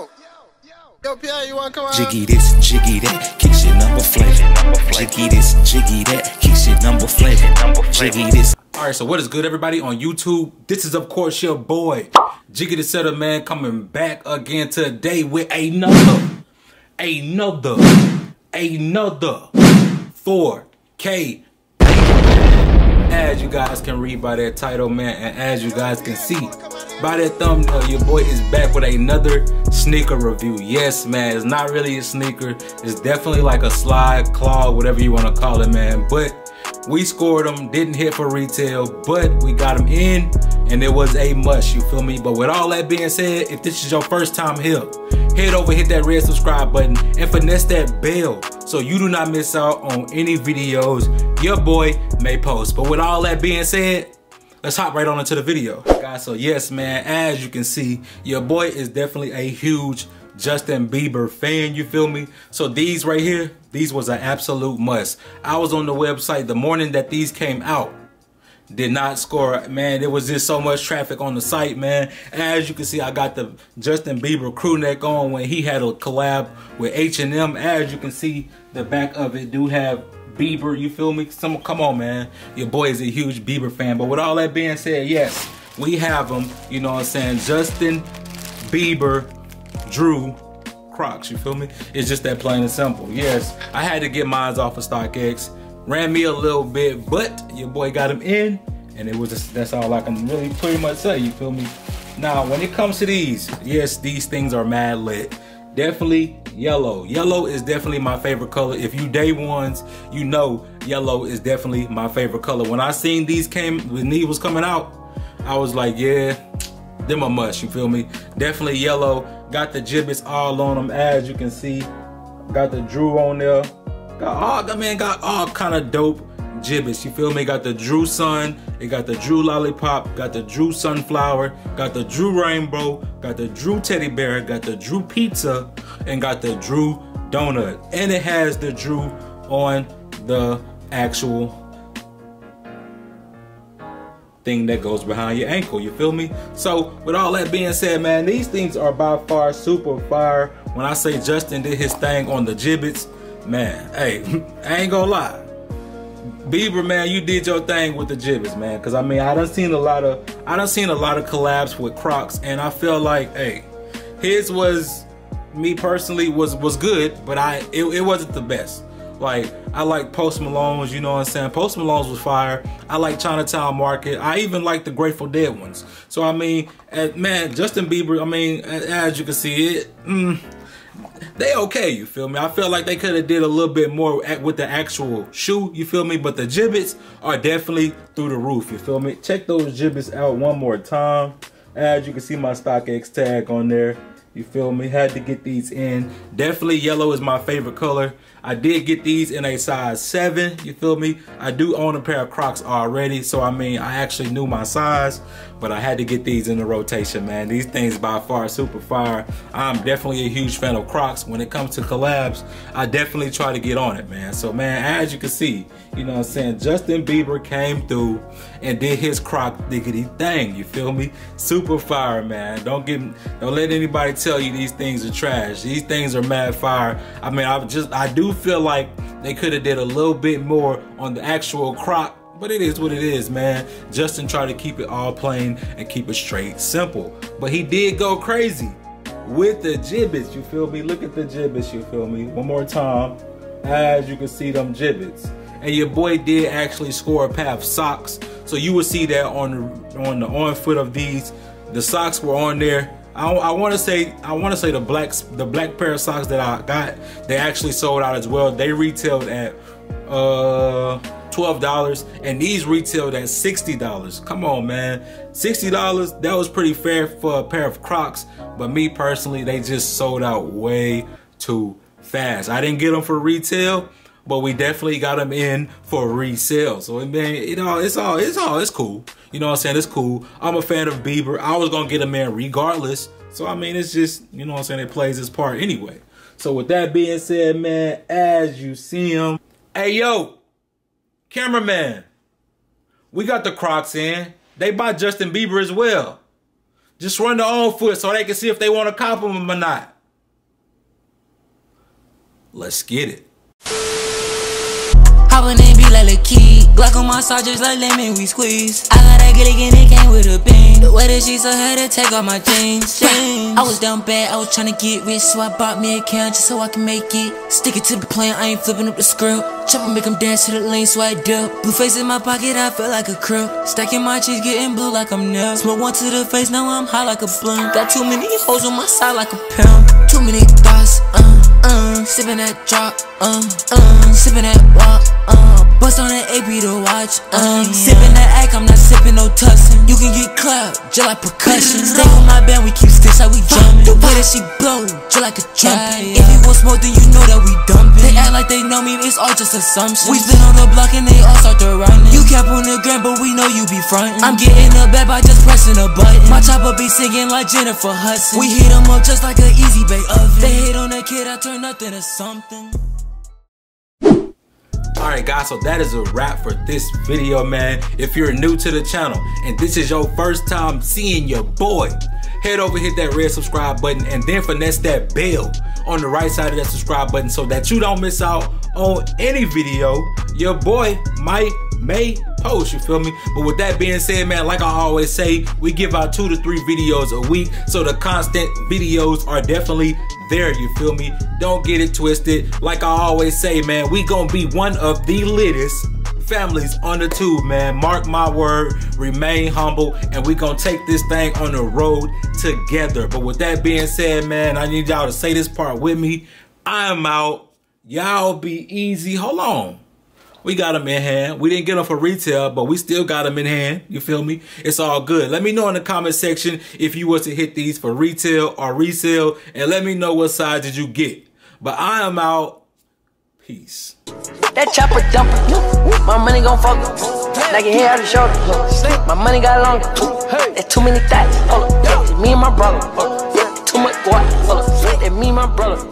Yo, yo, Pierre, you wanna come out? Jiggy this, jiggy that, kicks your number flavor. Jiggy this, jiggy that, kicks your number flavor. Jiggy this. All right, so what is good, everybody on YouTube? This is, of course, your boy, Jiggy the Setter Man, coming back again today with another, another, another 4K. As you guys can read by that title, man, and as you guys can see by that thumbnail, your boy is back with another sneaker review. Yes, man, it's not really a sneaker. It's definitely like a slide, claw, whatever you want to call it, man. But we scored them, didn't hit for retail, but we got them in, and it was a must, you feel me? But with all that being said, if this is your first time here, head over, hit that red subscribe button, and finesse that bell so you do not miss out on any videos your boy may post. But with all that being said, let's hop right on into the video. Guys, so yes, man, as you can see, your boy is definitely a huge Justin Bieber fan, you feel me? So these right here, these was an absolute must. I was on the website the morning that these came out. Did not score, man. There was just so much traffic on the site, man. As you can see, I got the Justin Bieber crew neck on when he had a collab with H&M. As you can see, the back of it do have Bieber, you feel me? Some, come on, man. Your boy is a huge Bieber fan. But with all that being said, yes, we have him. You know what I'm saying? Justin Bieber Drew Crocs, you feel me? It's just that plain and simple. Yes, I had to get mine off of StockX. Ran me a little bit, but your boy got him in, and it was just, that's all I can really pretty much say, you feel me? Now, when it comes to these, yes, these things are mad lit. Definitely yellow. Yellow is definitely my favorite color. If you day ones, you know yellow is definitely my favorite color. When I seen these came, when these was coming out, I was like, yeah, them a must, you feel me? Definitely yellow. Got the Jibbitz all on them, as you can see. Got the Drew on there. Got all, man, got all kind of dope Jibbitz, you feel me? Got the Drew Sun, it got the Drew Lollipop, got the Drew Sunflower, got the Drew Rainbow, got the Drew Teddy Bear, got the Drew Pizza, and got the Drew Donut. And it has the Drew on the actual thing that goes behind your ankle, you feel me? So with all that being said, man, these things are by far super fire. When I say Justin did his thing on the Jibbitz, man, hey, I ain't gonna lie. Bieber, man, you did your thing with the Jibbitz, man. Cause I mean, I done seen a lot of, I done seen a lot of collabs with Crocs, and I feel like, hey, his was, me personally, was was good, but I, it, it wasn't the best. Like, I like Post Malone's, you know what I'm saying? Post Malone's was fire. I like Chinatown Market. I even like the Grateful Dead ones. So, I mean, man, Justin Bieber, I mean, as you can see, it, mm, they okay, you feel me? I feel like they could have did a little bit more with the actual shoe, you feel me? But the Jibbitz are definitely through the roof, you feel me? Check those Jibbitz out one more time. As you can see my StockX tag on there. You feel me? Had to get these in. Definitely yellow is my favorite color. I did get these in a size 7, you feel me? I do own a pair of Crocs already, so I mean, I actually knew my size, but I had to get these in the rotation, man. These things by far super fire. I'm definitely a huge fan of Crocs. When it comes to collabs, I definitely try to get on it, man. So, man, as you can see, you know what I'm saying? Justin Bieber came through and did his Croc diggity thing, you feel me? Super fire, man. Don't get, don't let anybody tell you these things are trash. These things are mad fire. I mean, I just, I do feel like they could have did a little bit more on the actual crop but it is what it is, man. Justin tried to keep it all plain and keep it straight, simple. But he did go crazy with the Jibbitz, you feel me? Look at the Jibbitz, you feel me? One more time, as you can see them Jibbitz. And your boy did actually score a pair of socks. So you will see that on on the on foot of these. The socks were on there I, I want to say I want to say the black the black pair of socks that I got they actually sold out as well. They retailed at uh $12 and these retailed at $60. Come on, man. $60, that was pretty fair for a pair of Crocs, but me personally, they just sold out way too fast. I didn't get them for retail, but we definitely got them in for resale. So, man, you know, it's all, it's all, it's cool. You know what I'm saying? It's cool. I'm a fan of Bieber. I was going to get him in regardless. So, I mean, it's just, you know what I'm saying? It plays its part anyway. So, with that being said, man, as you see him, hey, yo, cameraman, we got the Crocs in. They bought Justin Bieber as well. Just run their own foot so they can see if they want to cop them or not. Let's get it. Hoppin' and be like a key. Glock on my side just like lemon we squeeze. I got a gilly and it came with a bean. The way that she so had to take off my jeans. I was down bad, I was tryna get rich, so I bought me a couch just so I can make it. Stick it to the plan, I ain't flipping up the script. Chop and make them dance to the lane, so I dip. Blue face in my pocket, I feel like a crook. Stacking my cheese, getting blue like I'm new. Smoke one to the face, now I'm high like a blunt. Got too many hoes on my side like a pimp. Too many thoughts, uh uh, sipping that drop, uh, uh, sipping that walk, uh, bust on that AP to watch, uh, sipping that act, I'm not sipping no tussin. You can get clapped, just like percussion. Stay on my band, we keep sticks like we jumpin'. The way that she blow, just like a trumpet. If you want smoke, then you know that we dumpin'. They act like they know me, it's all just assumptions. We been on the block and they all start to run. You cap on the gram, but we know you be frontin'. I'm getting the bag by just pressing a button. My chopper be singing like Jennifer Hudson. We hit 'em up just like an easy bake oven. They hate on that kid, I turn nothing to something. Alright guys, so that is a wrap for this video, man. If you're new to the channel and this is your first time seeing your boy, head over, hit that red subscribe button, and then finesse that bell on the right side of that subscribe button so that you don't miss out on any video your boy might may post, you feel me? But with that being said, man, like I always say, we give out two to three videos a week. So the constant videos are definitely there, you feel me? Don't get it twisted. Like I always say, man, we gonna be one of the littest families on the tube, man. Mark my word, remain humble, and we gonna take this thing on the road together. But with that being said, man, I need y'all to say this part with me. I'm out. Y'all be easy. Hold on. We got them in hand. We didn't get them for retail, but we still got them in hand. You feel me? It's all good. Let me know in the comment section if you was to hit these for retail or resale, and let me know what size did you get. But I am out. Peace. That chopper dumping. My money gon' fuck. Like your hair out the shoulder. My money got longer. There's too many thoughts. Hold up. me and my brother. Too much guap. Hold up. me and my brother.